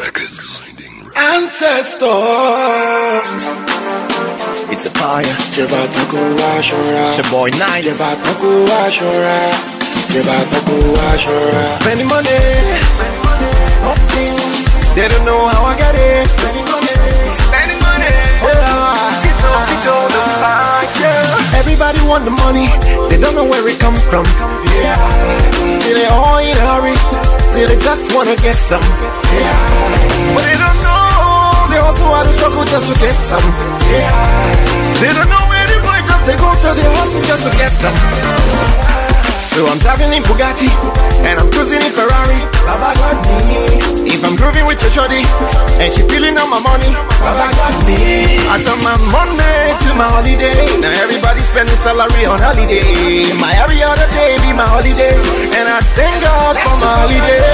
Records. Ancestor. It's a fire. Jebata kuashora. It's your boy 9ice. Jebata kuashora. Jebata kuashora. Spending money. Spending on things. They don't know how I got it. Spending money. Spending money. Yeah. Sit on, sit on the fire. Everybody want the money. They don't know where it come from. They just wanna get some. Yeah. But they don't know. They also had to struggle just to get some. Yeah. They don't know where the boy just they go to the hustle just to get some. So I'm driving in Bugatti and I'm cruising in Ferrari. Baba got me. If I'm grooving with your shorty and she feeling on my money, Baba got me. I turn my Monday to my holiday. Now everybody spending salary on holiday. My every other day be my holiday, and I thank God for my holiday.